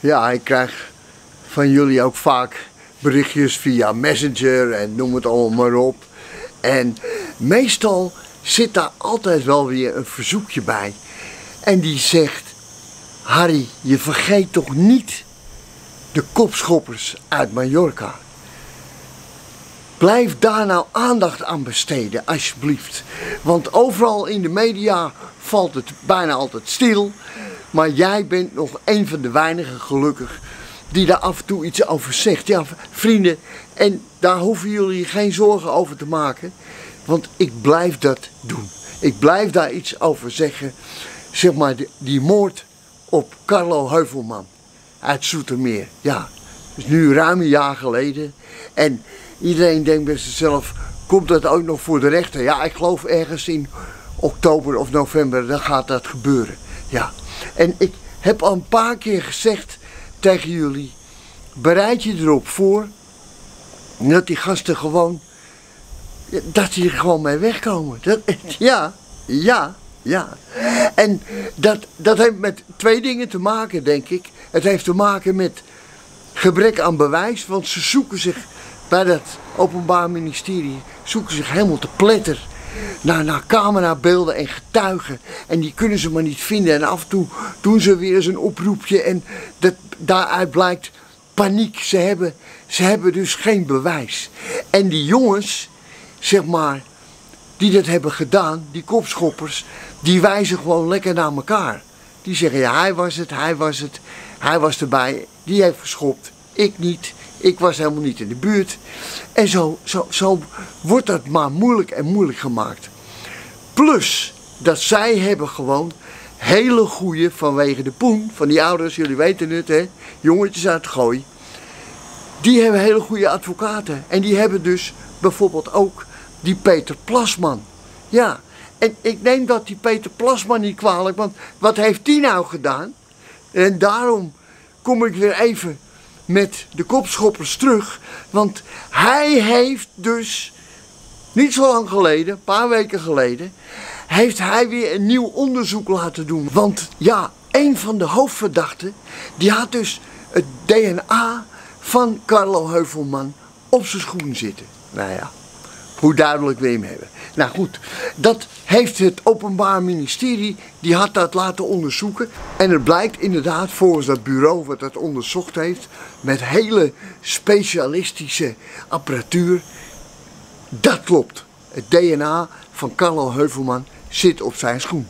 Ja, ik krijg van jullie ook vaak berichtjes via Messenger en noem het allemaal maar op. En meestal zit daar altijd wel weer een verzoekje bij. En die zegt: Harry, je vergeet toch niet de kopschoppers uit Mallorca. Blijf daar nou aandacht aan besteden, alsjeblieft. Want overal in de media valt het bijna altijd stil. Maar jij bent nog een van de weinigen gelukkig die daar af en toe iets over zegt. Ja, vrienden, en daar hoeven jullie geen zorgen over te maken. Want ik blijf dat doen. Ik blijf daar iets over zeggen. Zeg maar, die moord op Carlo Heuvelman uit Zoetermeer. Ja, dat is nu ruim een jaar geleden. En iedereen denkt bij zichzelf, komt dat ook nog voor de rechter? Ja, ik geloof ergens in oktober of november, dan gaat dat gebeuren. Ja, en ik heb al een paar keer gezegd tegen jullie, bereid je erop voor dat die gasten gewoon, dat die er gewoon mee wegkomen. Dat, ja, ja, ja. En dat, dat heeft met twee dingen te maken, denk ik. Het heeft te maken met gebrek aan bewijs, want ze zoeken zich bij dat Openbaar Ministerie, zoeken zich helemaal te pletter naar, naar camerabeelden en getuigen. En die kunnen ze maar niet vinden. En af en toe doen ze weer eens een oproepje en dat, daaruit blijkt paniek. Ze hebben, ze hebben dus geen bewijs. En die jongens, zeg maar, die dat hebben gedaan, die kopschoppers, die wijzen gewoon lekker naar elkaar. Die zeggen, ja, hij was het, hij was het, hij was erbij, die heeft geschopt, ik niet. Ik was helemaal niet in de buurt. En zo, zo, zo wordt dat maar moeilijk en moeilijk gemaakt. Plus dat zij hebben gewoon hele goede, vanwege de poen van die ouders, jullie weten het hè, jongetjes uit het gooi. Die hebben hele goede advocaten. En die hebben dus bijvoorbeeld ook die Peter Plasman. Ja, en ik neem dat die Peter Plasman niet kwalijk, want wat heeft die nou gedaan? En daarom kom ik weer even met de kopschoppers terug. Want hij heeft dus, niet zo lang geleden, een paar weken geleden, heeft hij weer een nieuw onderzoek laten doen. Want ja, een van de hoofdverdachten, die had dus het DNA van Carlo Heuvelman op zijn schoen zitten. Nou ja, hoe duidelijk we hem hebben. Nou goed, dat heeft het Openbaar Ministerie, die had dat laten onderzoeken. En het blijkt inderdaad volgens dat bureau wat dat onderzocht heeft, met hele specialistische apparatuur, dat klopt. Het DNA van Carlo Heuvelman zit op zijn schoen.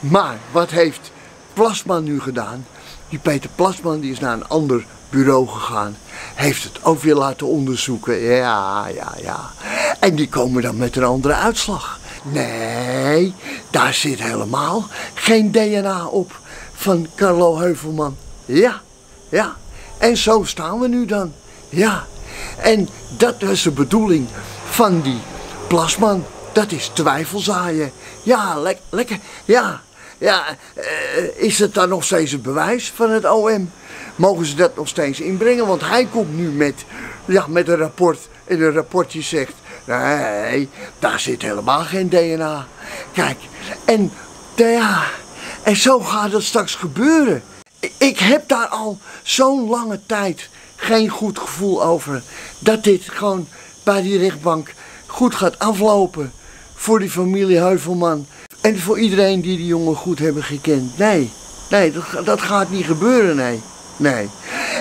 Maar wat heeft Plasman nu gedaan? Die Peter Plasman die is naar een ander bureau gegaan. Heeft het ook weer laten onderzoeken. Ja, ja, ja. En die komen dan met een andere uitslag. Nee, daar zit helemaal geen DNA op van Carlo Heuvelman. Ja, ja. En zo staan we nu dan. Ja. En dat was de bedoeling van die plasman. Dat is twijfelzaaien. Ja, le lekker. Ja, ja. Uh, is het dan nog steeds het bewijs van het OM? Mogen ze dat nog steeds inbrengen? Want hij komt nu met, ja, met een rapport. En een rapportje zegt Nee, daar zit helemaal geen DNA. Kijk, en ja, en zo gaat het straks gebeuren. Ik heb daar al zo'n lange tijd geen goed gevoel over. Dat dit gewoon bij die rechtbank goed gaat aflopen. Voor die familie Heuvelman. En voor iedereen die die jongen goed hebben gekend. Nee, nee, dat, gaat niet gebeuren, nee. Nee.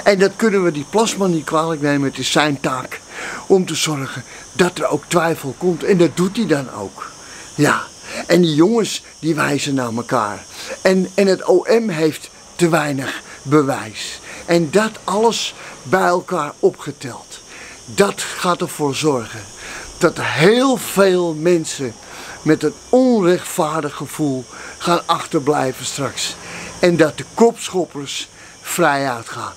En dat kunnen we die plasma niet kwalijk nemen. Het is zijn taak om te zorgen dat er ook twijfel komt. En dat doet hij dan ook. Ja. En die jongens die wijzen naar elkaar. En, en het OM heeft te weinig bewijs. En dat alles bij elkaar opgeteld. Dat gaat ervoor zorgen dat heel veel mensen met een onrechtvaardig gevoel gaan achterblijven straks. En dat de kopschoppers vrij uitgaan.